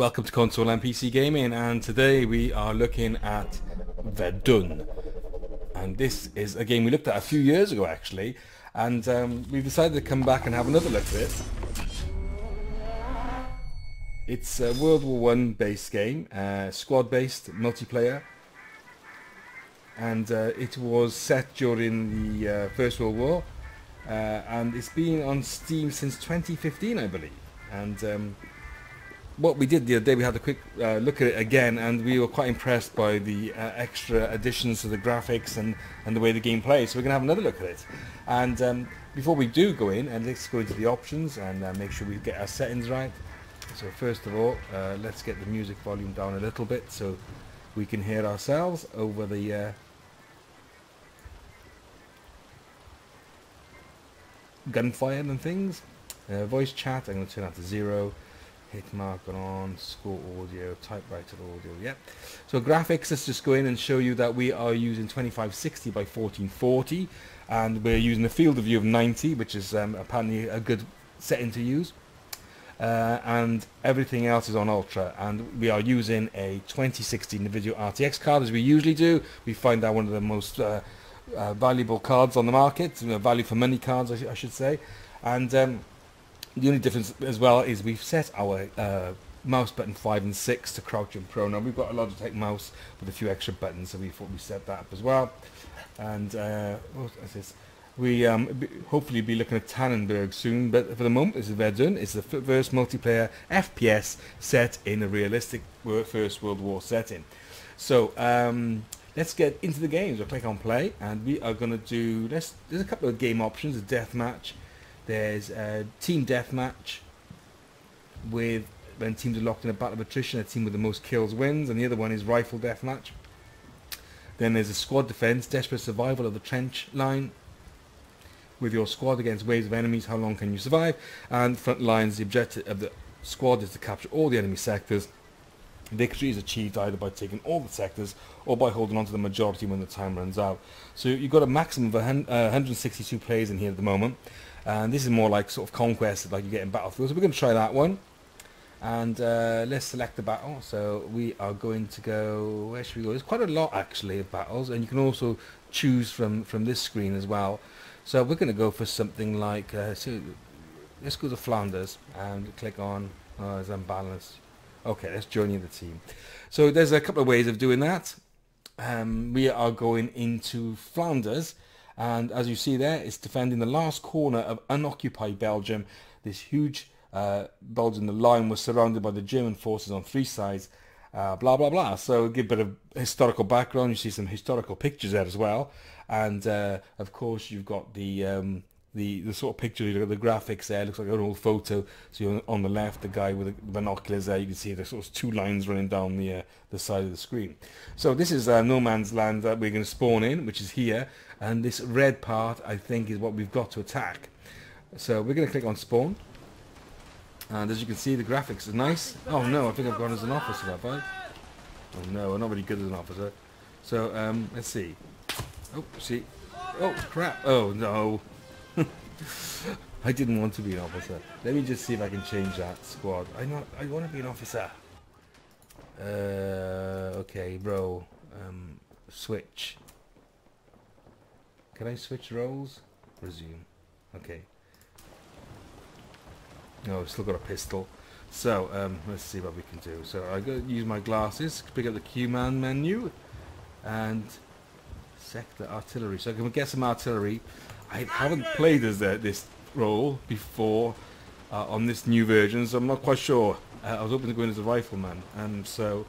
Welcome to Console and PC Gaming and today we are looking at Verdun and this is a game we looked at a few years ago actually and um, we've decided to come back and have another look at it. It's a World War One based game, uh, squad based multiplayer and uh, it was set during the uh, First World War uh, and it's been on Steam since 2015 I believe and um, what we did the other day, we had a quick uh, look at it again, and we were quite impressed by the uh, extra additions to the graphics and, and the way the game plays. So we're going to have another look at it. And um, before we do go in, and let's go into the options and uh, make sure we get our settings right. So first of all, uh, let's get the music volume down a little bit so we can hear ourselves over the uh, gunfire and things. Uh, voice chat, I'm going to turn that to zero hit marker on, score audio, typewriter audio, yep. So graphics, let's just go in and show you that we are using 2560 by 1440 and we're using a field of view of 90 which is um, apparently a good setting to use. Uh, and everything else is on ultra and we are using a 2060 NVIDIA RTX card as we usually do. We find that one of the most uh, uh, valuable cards on the market, value for money cards I, sh I should say. And um, the only difference as well is we've set our uh, mouse button 5 and 6 to crouch and prone. Now we've got a Logitech mouse with a few extra buttons so we thought we set that up as well. And uh, what is this? We um, hopefully be looking at Tannenberg soon, but for the moment this is Verdun. It's the first multiplayer FPS set in a realistic First World War setting. So um, let's get into the games. We'll click on play and we are going to do, let's, there's a couple of game options, a deathmatch, there's a team deathmatch with when teams are locked in a battle of attrition, a team with the most kills wins, and the other one is rifle deathmatch. Then there's a squad defense, desperate survival of the trench line. With your squad against waves of enemies, how long can you survive? And front lines, the objective of the squad is to capture all the enemy sectors. Victory is achieved either by taking all the sectors or by holding on to the majority when the time runs out. So you've got a maximum of 162 uh, players in here at the moment and this is more like sort of conquest like you get in battlefield so we're going to try that one. And uh, let's select the battle. So we are going to go where should we go? There's quite a lot actually of battles. And you can also choose from from this screen as well. So we're going to go for something like uh, so let's go to Flanders and click on oh, it's unbalanced. Okay let's join you the team. So there's a couple of ways of doing that. Um, we are going into Flanders and as you see there, it's defending the last corner of unoccupied Belgium. This huge uh, Belgium, the line was surrounded by the German forces on three sides. Uh, blah blah blah. So give a bit of historical background. You see some historical pictures there as well, and uh, of course you've got the um, the the sort of picture, the graphics there, looks like an old photo. So on the left, the guy with the binoculars there, you can see the sort of two lines running down the uh, the side of the screen. So this is uh, no man's land that we're going to spawn in, which is here, and this red part I think is what we've got to attack. So we're going to click on spawn, and as you can see, the graphics are nice. Oh no, I think I've gone as an officer, have I? Oh no, I'm not really good as an officer. So um, let's see. Oh, see. Oh crap! Oh no. I didn't want to be an officer. Let me just see if I can change that squad. I not. I want to be an officer. Uh, okay, bro. Um, switch. Can I switch roles? Resume. Okay. No, I've still got a pistol. So, um, let's see what we can do. So I go use my glasses, pick up the Q-man menu, and sector artillery. So can get some artillery. I haven't played as uh, this role before uh, on this new version, so I'm not quite sure. Uh, I was hoping to go in as a rifleman, and so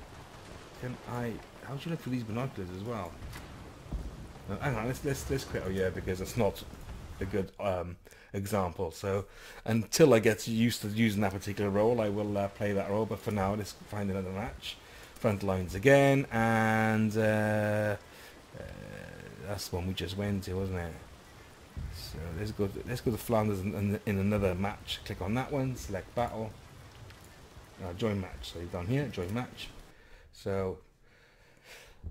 can I? How should I look for these binoculars as well? No, hang on, let's let's let's quit. Oh yeah, because it's not a good um, example. So until I get used to using that particular role, I will uh, play that role. But for now, let's find another match. Front lines again, and uh, uh, that's the one we just went to, wasn't it? So let's go. To, let's go to Flanders in, in, in, another match. Click on that one. Select battle. Uh, join match. So you've done here. Join match. So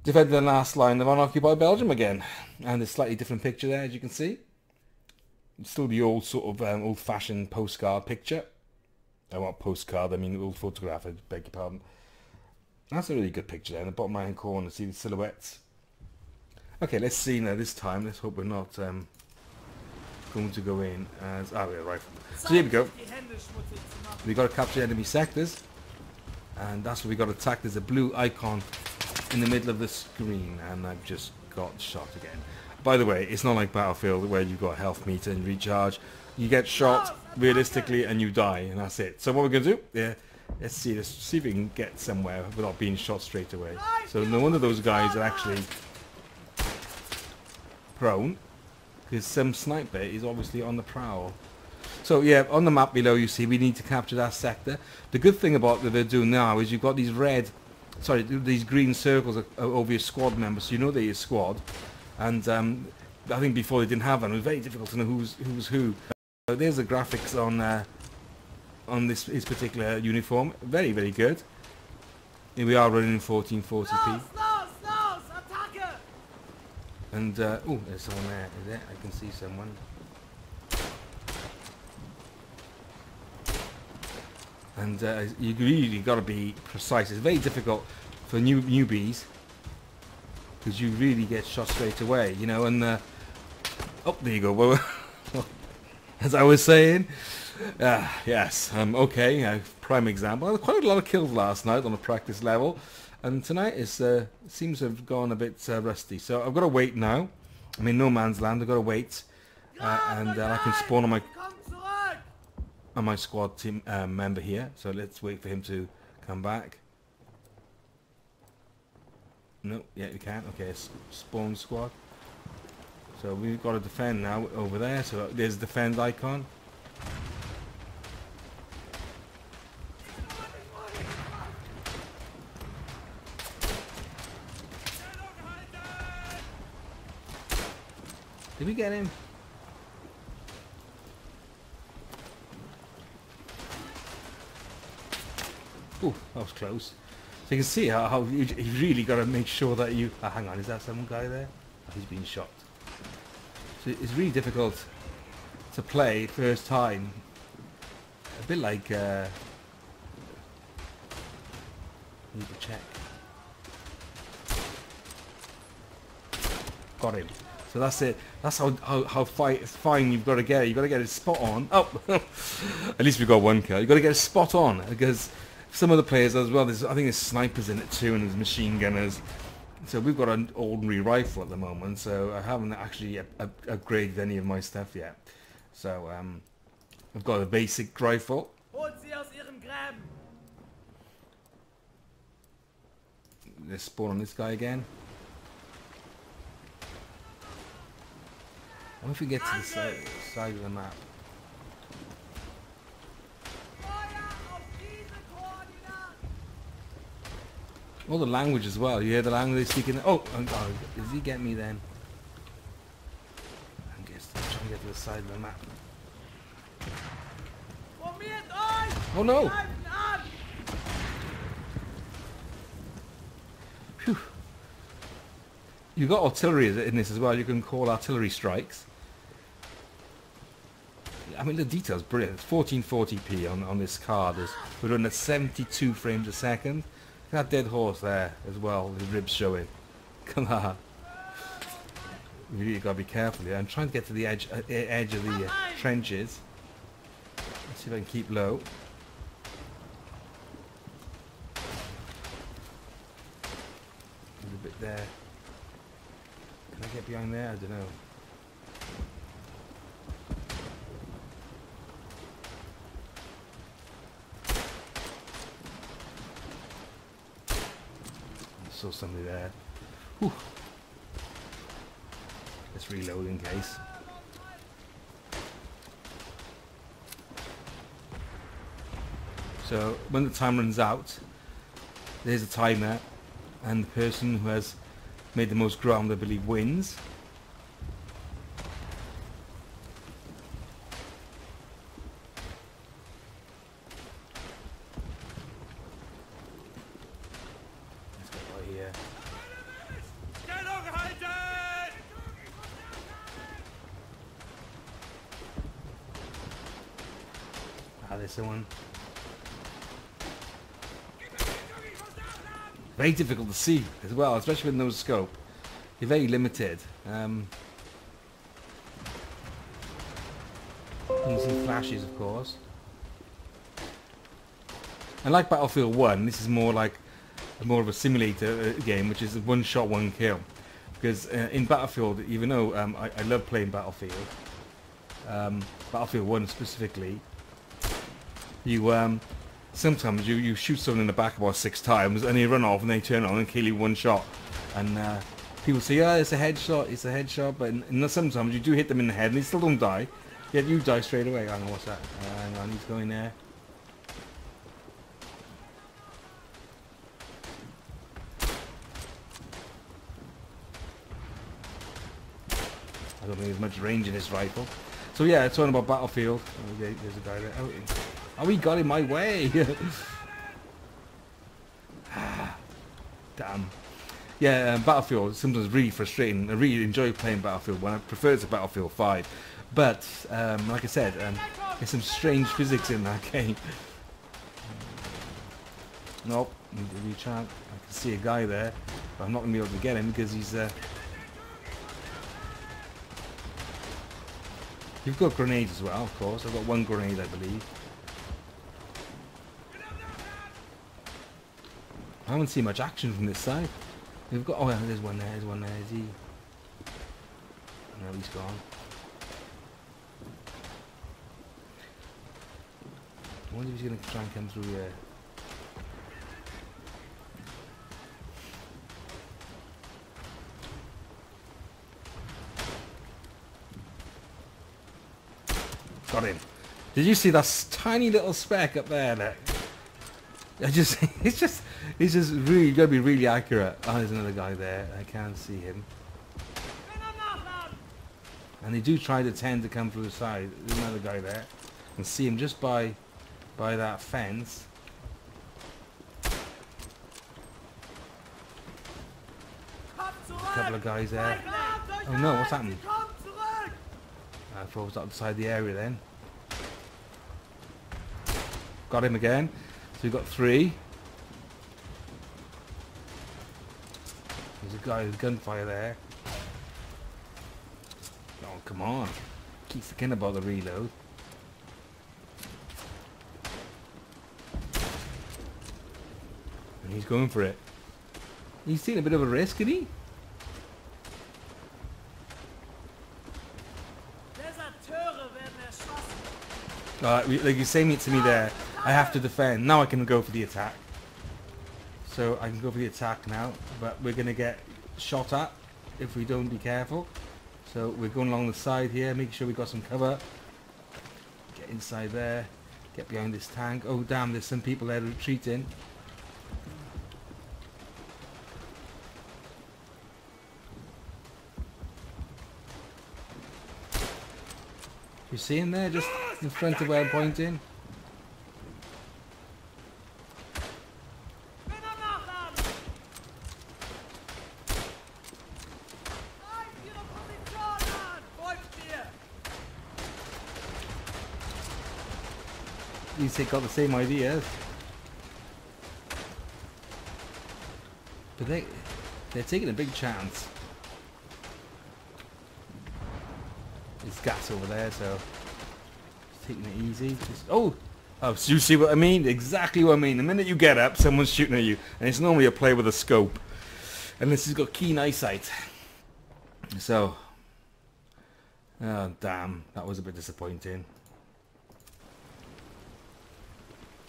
defend the last line of unoccupied Belgium again, and a slightly different picture there, as you can see. It's still the old sort of um, old-fashioned postcard picture. I want postcard. I mean, old photograph. I beg your pardon. That's a really good picture there. In the bottom right hand corner, see the silhouettes. Okay, let's see now this time. Let's hope we're not um, going to go in as... Ah, we're right. So here we go. We've got to capture enemy sectors. And that's what we got to attack. There's a blue icon in the middle of the screen. And I've just got shot again. By the way, it's not like Battlefield where you've got health meter and recharge. You get shot realistically and you die and that's it. So what we're going to do, yeah, let's see, let's see if we can get somewhere without being shot straight away. So no wonder those guys are actually prone because some sniper is obviously on the prowl. So yeah, on the map below you see we need to capture that sector. The good thing about what they're doing now is you've got these red, sorry, these green circles are over your squad members, so you know they're your squad. And um, I think before they didn't have them, it was very difficult to know who's who's who. So there's the graphics on uh, on this, particular uniform. Very, very good. Here we are running in 1440p. And, uh, oh, there's someone there, is there? I can see someone. And uh, you really got to be precise. It's very difficult for new newbies because you really get shot straight away, you know. And uh, oh, there you go. as I was saying. Uh, yes, um, okay, uh, prime example. I quite a lot of kills last night on a practice level, and tonight is uh, seems to have gone a bit uh, rusty. So I've got to wait now. I'm in no man's land. I've got to wait, uh, and uh, I can spawn on my on my squad team uh, member here. So let's wait for him to come back. No, yeah, we can't. Okay, spawn squad. So we've got to defend now over there. So there's the defend icon. Did we get him? Oh, that was close. So you can see how, how you, you really got to make sure that you... Oh, hang on, is that some guy there? Oh, he's been shot. So it's really difficult to play first time. A bit like uh, need to check. Got him. So that's it. That's how how, how fight, fine you've got to get it. You've got to get it spot on. Oh, at least we got one kill. You've got to get it spot on because some of the players as well. There's I think there's snipers in it too, and there's machine gunners. So we've got an ordinary rifle at the moment, so I haven't actually upgraded any of my stuff yet. So um, I've got a basic rifle. Let's spawn on this guy again. What if we get to the side, side of the map? All the language as well. You hear the language they speak in. Oh, oh, oh, does he get me then? I'm trying to get to the side of the map. Oh no! Phew. You got artillery in this as well. You can call artillery strikes. I mean, the detail's brilliant. It's 1440p on, on this card. we're running at 72 frames a second. That dead horse there as well, the ribs showing. Come on. You really gotta be careful here. I'm trying to get to the edge uh, edge of the uh, trenches. Let's see if I can keep low. A little bit there. Can I get behind there? I don't know. Saw somebody there. Whew. Let's reload in case. So when the time runs out, there's a timer and the person who has made the most ground I believe wins. Ah, there's someone. very difficult to see as well, especially with no scope. You're very limited. Um, some flashes, of course. And like Battlefield 1, this is more like more of a simulator uh, game, which is one shot, one kill. Because uh, in Battlefield, even though um, I, I, love playing Battlefield, um, Battlefield 1 specifically, you um, sometimes you, you shoot someone in the back about six times and they run off and they turn on and kill you one shot. And uh, people say, yeah, it's a headshot, it's a headshot, but and sometimes you do hit them in the head and they still don't die. Yet you die straight away. Hang on, what's that? Uh, hang on, he's going there. I don't think there's much range in this rifle. So yeah, it's talking about Battlefield. Oh, there's a guy there. Oh, oh he got in my way. Damn. Yeah, um, Battlefield sometimes really frustrating. I really enjoy playing Battlefield when I prefer it to Battlefield 5. But, um, like I said, um, there's some strange physics in that game. Nope, we can't. I can see a guy there, but I'm not going to be able to get him because he's... Uh, You've got grenades as well, of course. I've got one grenade, I believe. I haven't seen much action from this side. We've got... Oh, yeah, there's one there. There's one there. Is he... No, he's gone. I wonder if he's going to try and come through here. Got him. Did you see that tiny little speck up there? That I just, it's just, it's just really got to be really accurate. Oh, there's another guy there. I can't see him. And they do try to tend to come through the side. There's another guy there. and see him just by, by that fence. A couple of guys there. Oh no, what's happening? I thought I was outside the area then. Got him again. So we've got three. There's a guy with gunfire there. Oh, come on. Keep forgetting about the reload. And he's going for it. He's taking a bit of a risk, isn't he? Uh, like you're saying it to me there, I have to defend. Now I can go for the attack. So I can go for the attack now, but we're going to get shot at if we don't be careful. So we're going along the side here, making sure we've got some cover. Get inside there, get behind this tank. Oh damn, there's some people there retreating. You see him there, just in front of where I'm pointing? He's got the same ideas. But they, they're taking a big chance. There's gas over there, so taking it easy. Just, oh, oh, so you see what I mean? Exactly what I mean. The minute you get up, someone's shooting at you, and it's normally a play with a scope. And this has got keen eyesight. So, oh damn, that was a bit disappointing.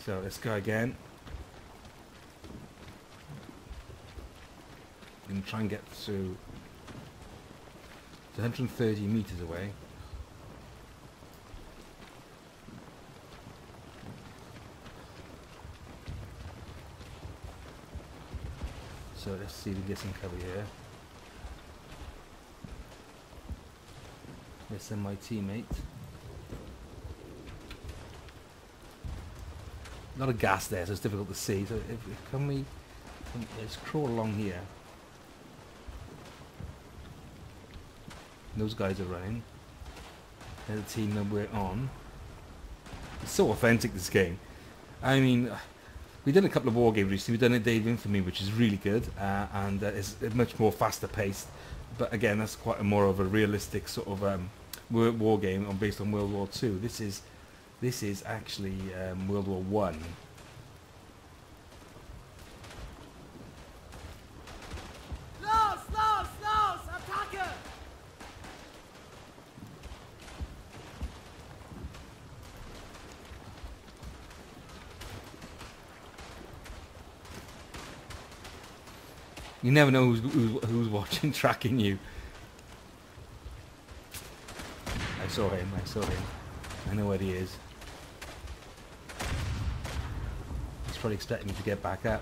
So let's go again. And try and get to 130 meters away. So let's see if we get some cover here. Let's send my teammate. A lot of gas there, so it's difficult to see. So if, can we can, let's crawl along here. Those guys are running. They're the team that we're on. It's so authentic this game. I mean, we've done a couple of war games recently. We've done a Day of Infamy, which is really good, uh, and uh, it's much more faster paced. But again, that's quite a more of a realistic sort of um, war, game on based on World War Two. This is this is actually um, World War One. You never know who's, who's, who's watching, tracking you. I saw him, I saw him. I know where he is. He's probably expecting me to get back up.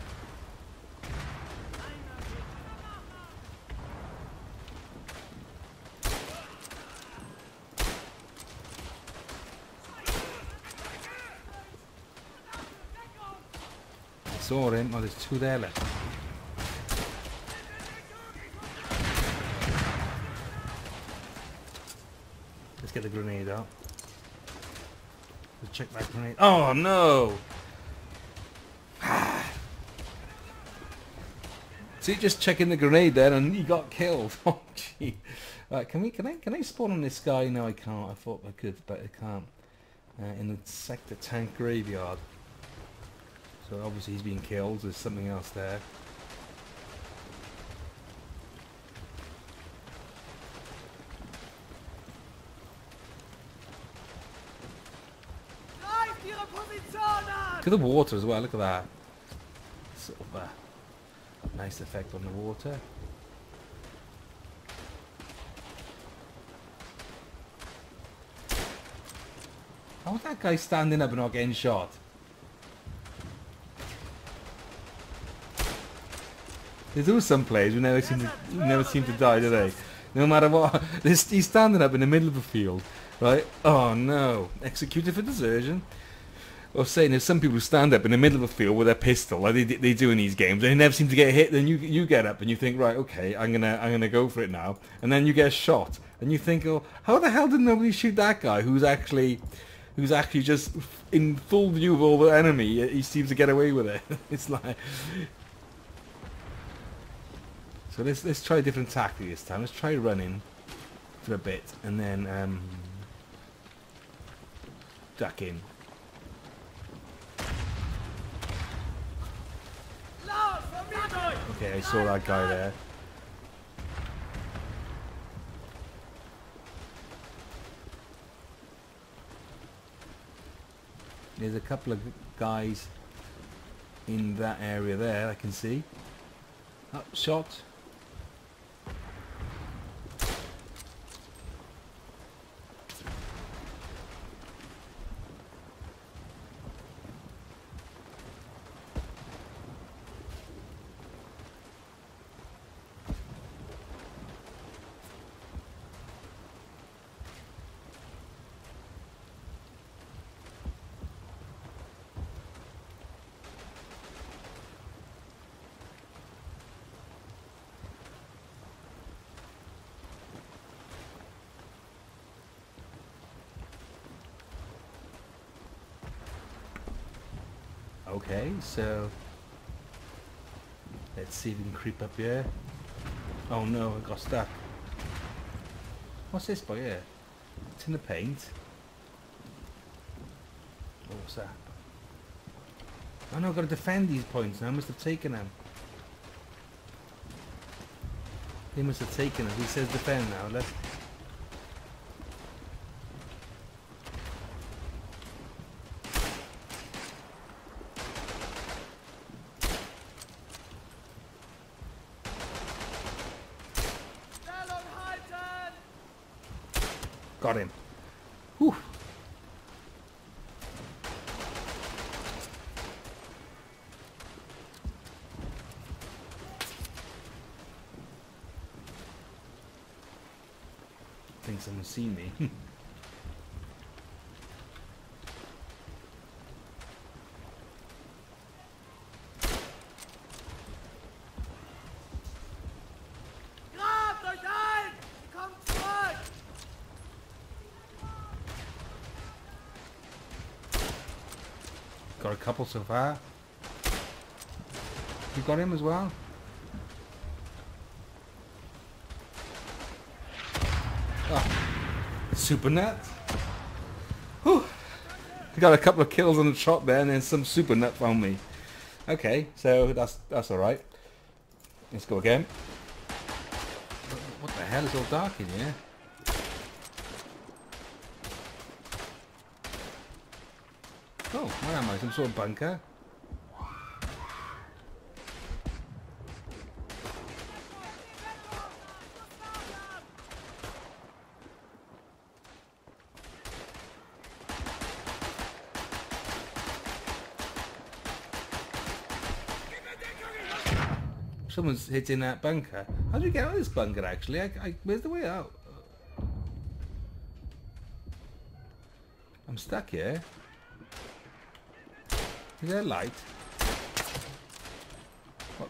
I saw him. Oh, there's two there left. Let's get the grenade out. Let's check that grenade. Oh no! See, just checking the grenade there, and he got killed. Oh gee. Right, can we? Can I? Can I spawn on this guy? No, I can't. I thought I could, but I can't. Uh, in the sector tank graveyard. So obviously he's being killed. There's something else there. Greift ihre Position an! Look at the water as well. Look at that. Sort of a nice effect on the water. How was that guy standing up and not getting shot? There's always some players who never seem to never seem to die, do they? No matter what, he's standing up in the middle of the field, right? Oh no, executed for desertion. I was saying there's some people who stand up in the middle of a field with their pistol, like they, they do in these games, and they never seem to get hit. Then you you get up and you think, right, okay, I'm gonna I'm gonna go for it now, and then you get shot, and you think, oh, how the hell did nobody shoot that guy who's actually who's actually just in full view of all the enemy? He seems to get away with it. it's like. So let's let's try a different tactic this time. Let's try running for a bit and then um, duck in. Okay, I saw that guy there. There's a couple of guys in that area there, I can see. Up, shot. Okay, so let's see if we can creep up here. Oh no, I got stuck. What's this by here? It's in the paint. Oh, What's that? Oh no, I've got to defend these points now. I must have taken them. He must have taken them. He says defend now. Let's. Stellung halten! Got him. Whew. Seen me. Got a couple so far. You got him as well? Oh, super nut. Whew. Got a couple of kills on the trot there and then some super nut found me. Okay, so that's that's alright. Let's go again. What the hell is all dark in here? Oh, where am I? Some sort of bunker? Someone's hitting that bunker. How do you get out of this bunker actually? I, I, where's the way out? I'm stuck here. Is there a light? What?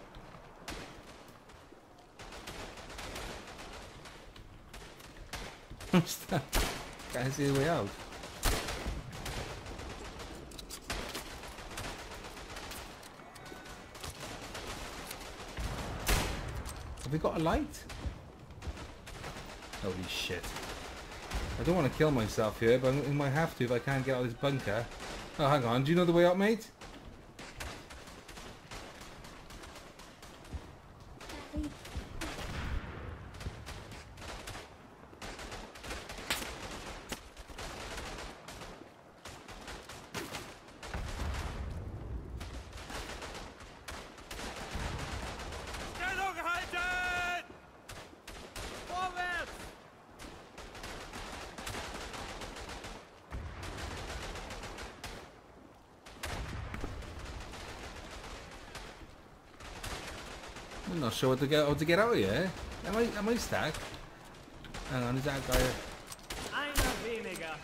I'm stuck. Can't see the way out. Have we got a light? Holy shit. I don't want to kill myself here, but I might have to if I can't get out of this bunker. Oh, hang on. Do you know the way up, mate? Stellung halten! Vorwärts! I'm not sure to get, how to get out of here. Am I, am I stuck? Hang on, is that guy... Weniger.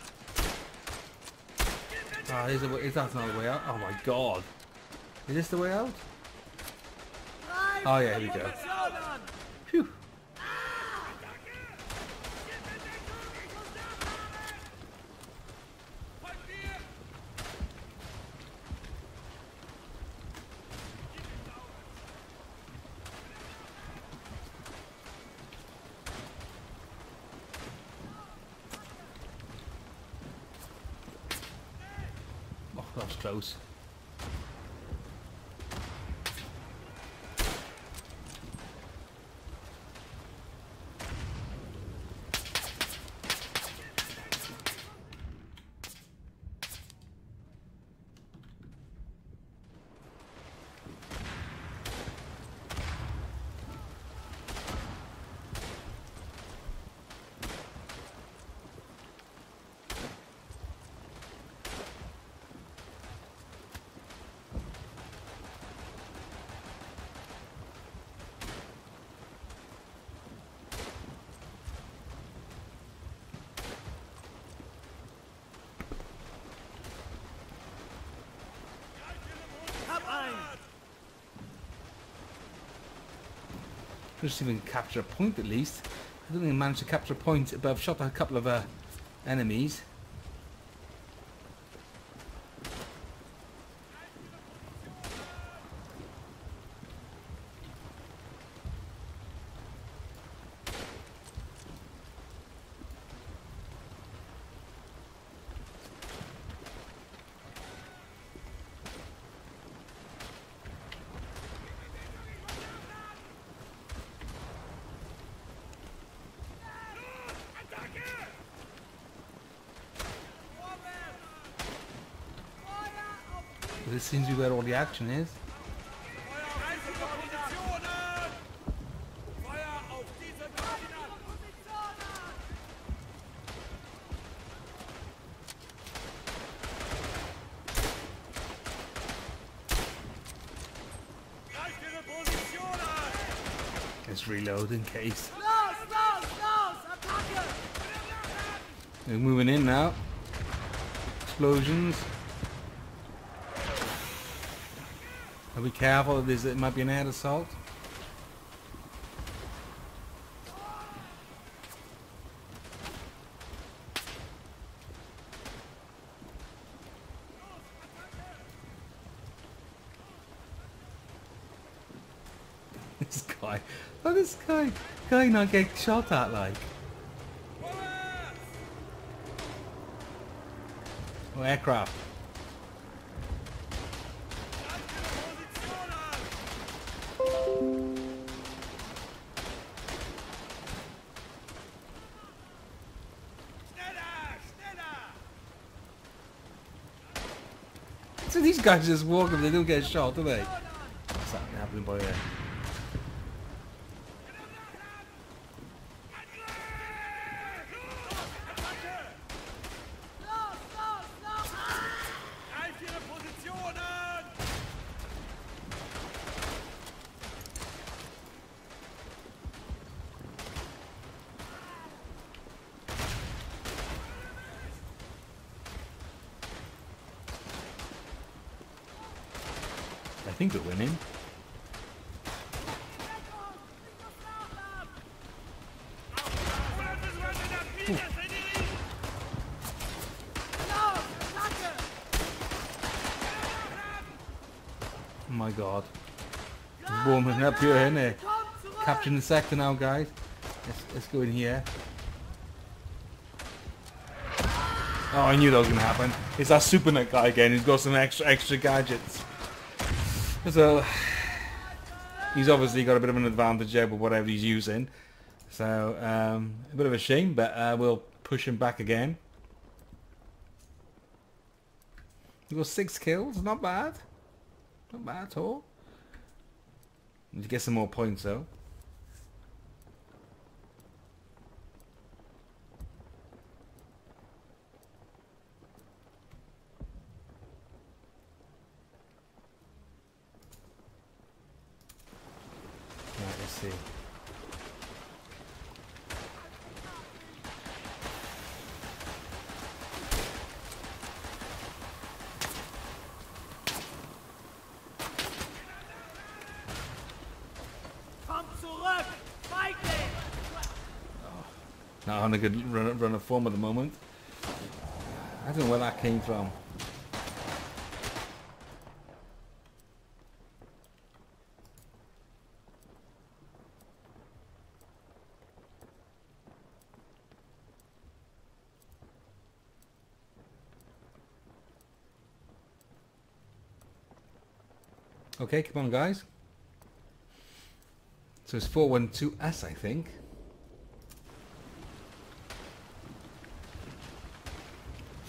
Oh, is, is that not the way out? Oh my god. Is this the way out? Oh, yeah, here we go. Just even capture a point at least. I don't think I managed to capture a point, but I've shot a couple of uh, enemies. This seems to be where all the action is. Let's reload in case. We're moving in now. Explosions. Are we careful? There's, it might be an air assault. this guy. Oh, this guy. Guy not get shot at like. Oh, aircraft. So these guys just walk up, they don't get shot, do they? What's happening by there? Los, los, los! Greift Ihre Position an! I think we're winning. Los, Attacke! Oh my god. It's warming up here, isn't it? Capturing the sector now, guys. Let's, let's go in here. Oh, I knew that was going to happen. It's that Supernet guy again. He's got some extra extra gadgets. So, he's obviously got a bit of an advantage there with whatever he's using. So, um, a bit of a shame, but uh, we'll push him back again. He got six kills. Not bad. Not bad at all. To get some more points though. Let's see. Not on a good run, run of form at the moment. I don't know where that came from. Okay, come on guys. So it's 412S I think.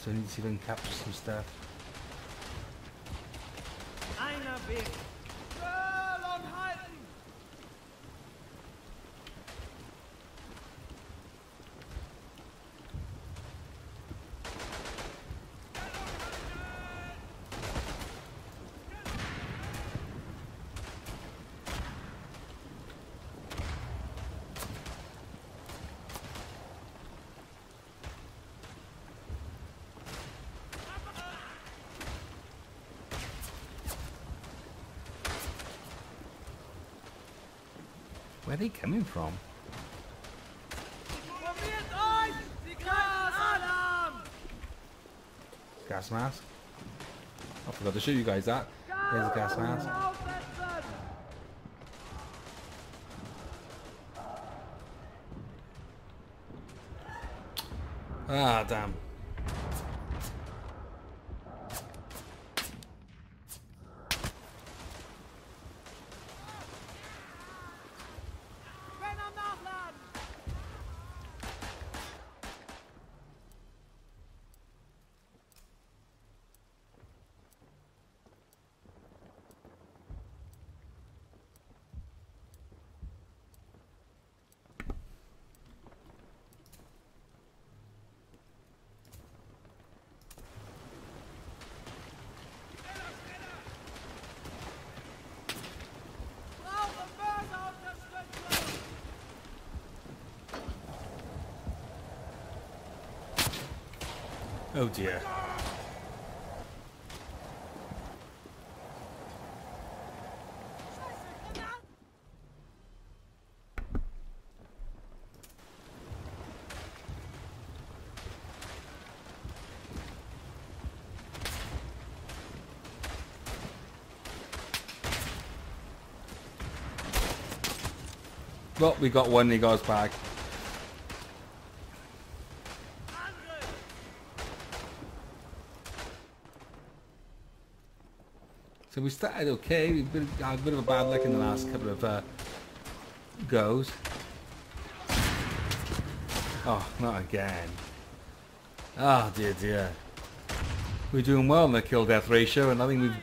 So I need to see I capture some stuff. Where are they coming from? Gas mask? I forgot to show you guys that. There's a gas mask. Ah, damn. Oh dear. Well, we got one, he goes back. So we started okay. We had a bit of a bad luck in the last couple of uh, goes. Oh, not again. Ah, oh, dear, dear. We're doing well in the kill-death ratio, and I think we've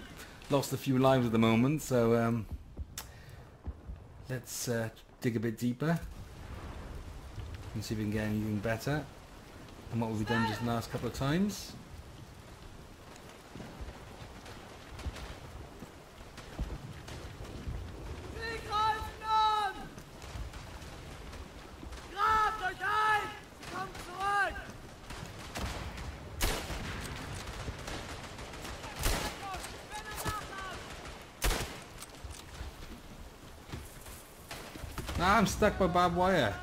lost a few lives at the moment, so um, let's uh, dig a bit deeper and see if we can get anything better than what we've done just the last couple of times. Ah, I'm stuck by barbed wire.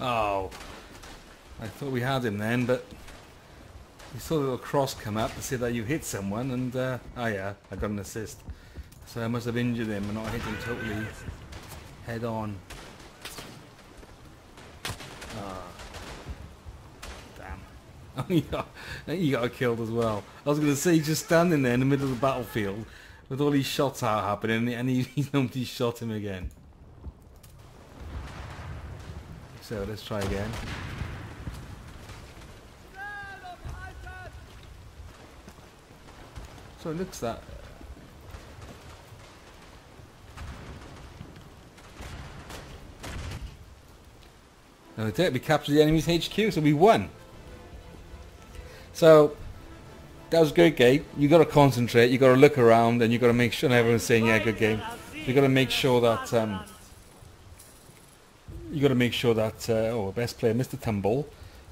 Oh, I thought we had him then, but we saw the little cross come up to say that you hit someone, and uh, oh yeah, I got an assist. So I must have injured him and not hit him totally head on. Ah. Damn. He got, got killed as well. I was going to say, he's just standing there in the middle of the battlefield with all these shots out happening and he, he nobody shot him again. So let's try again. So it looks that Did. We captured the enemy's HQ, so we won. So that was a great game. You got to concentrate. You got to look around, and you got to make sure. Everyone's saying, "Yeah, good game." You got to make sure that um, you got to make sure that uh, oh, best player, Mr. Tumble,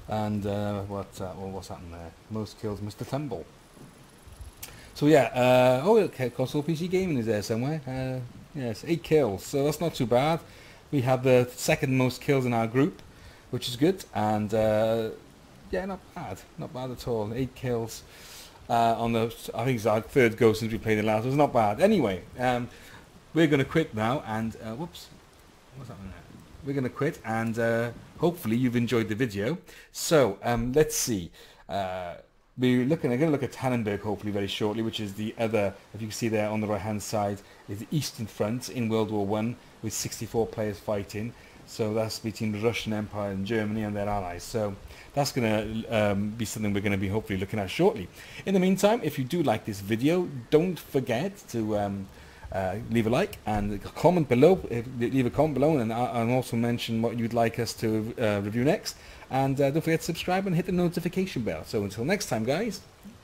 and uh, what uh, well, what's happened there? Most kills, Mr. Tumble. So yeah, uh, oh, okay, console PC gaming is there somewhere. Uh, yes, eight kills, so that's not too bad. We have the second most kills in our group which is good. And uh, yeah, not bad, not bad at all. Eight kills uh, on the, I think it's our third go since we played the last. It was not bad. Anyway, um, we're going to quit now, and uh, whoops, what's happening there? We're going to quit, and uh, hopefully you've enjoyed the video. So um, let's see. Uh, we're looking. I'm going to look at Tannenberg hopefully very shortly, which is the other. If you can see there on the right hand side, is the Eastern Front in World War One with 64 players fighting. So that's between the Russian Empire and Germany and their allies. So that's going to um, be something we're going to be hopefully looking at shortly. In the meantime, if you do like this video, don't forget to um, uh, leave a like and comment below. Leave a comment below and, uh, and also mention what you'd like us to uh, review next. And uh, don't forget to subscribe and hit the notification bell. So until next time, guys,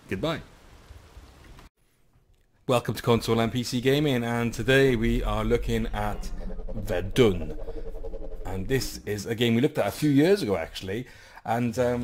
goodbye. Welcome to Console and PC Gaming, and today we are looking at Verdun and this is a game we looked at a few years ago actually. And um,